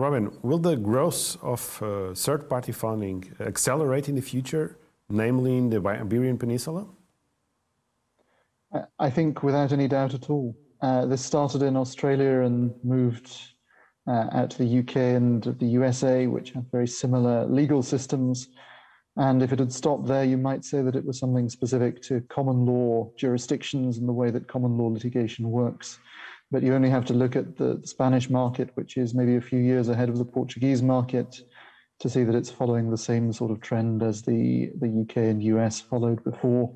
Robin, will the growth of uh, third-party funding accelerate in the future, namely in the Iberian Peninsula? I think without any doubt at all. Uh, this started in Australia and moved uh, out to the UK and the USA, which have very similar legal systems. And if it had stopped there, you might say that it was something specific to common law jurisdictions and the way that common law litigation works. But you only have to look at the Spanish market, which is maybe a few years ahead of the Portuguese market, to see that it's following the same sort of trend as the, the UK and US followed before.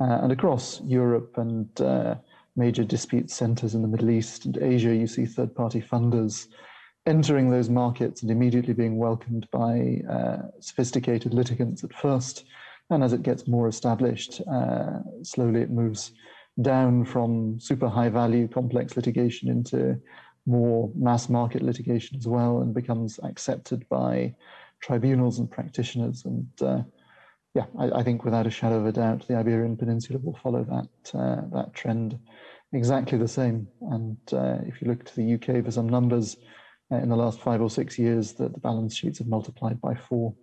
Uh, and across Europe and uh, major dispute centers in the Middle East and Asia, you see third party funders entering those markets and immediately being welcomed by uh, sophisticated litigants at first. And as it gets more established, uh, slowly it moves down from super high value complex litigation into more mass market litigation as well and becomes accepted by tribunals and practitioners. And uh, yeah, I, I, think without a shadow of a doubt, the Iberian Peninsula will follow that, uh, that trend exactly the same. And uh, if you look to the UK for some numbers, uh, in the last five or six years, that the balance sheets have multiplied by four.